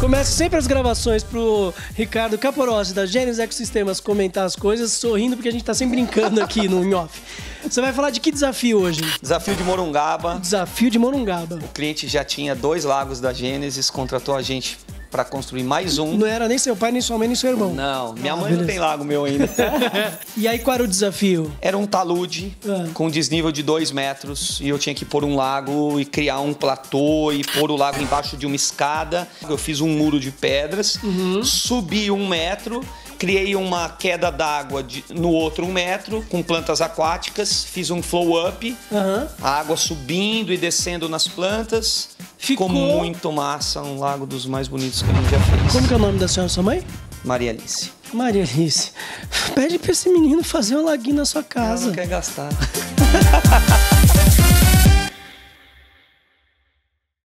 Começa sempre as gravações pro Ricardo Caporossi da Gênesis Ecosistemas comentar as coisas, sorrindo porque a gente tá sempre brincando aqui no off. Você vai falar de que desafio hoje? Desafio de Morungaba. Desafio de Morungaba. O cliente já tinha dois lagos da Gênesis, contratou a gente para construir mais um. Não era nem seu pai, nem sua mãe, nem seu irmão. Não, minha Ah, mãe beleza. não tem lago meu ainda. E aí, qual era o desafio? Era um talude Ah. com desnível de dois metros e eu tinha que pôr um lago e criar um platô e pôr o lago embaixo de uma escada. Eu fiz um muro de pedras, Uhum. subi um metro, criei uma queda d'água no outro um metro com plantas aquáticas, fiz um flow up, Aham. a água subindo e descendo nas plantas. Ficou, muito massa, um lago dos mais bonitos que a gente já fez. Como que é o nome da senhora, sua mãe? Maria Alice. Maria Alice. Pede pra esse menino fazer um laguinho na sua Ela casa. não quer gastar.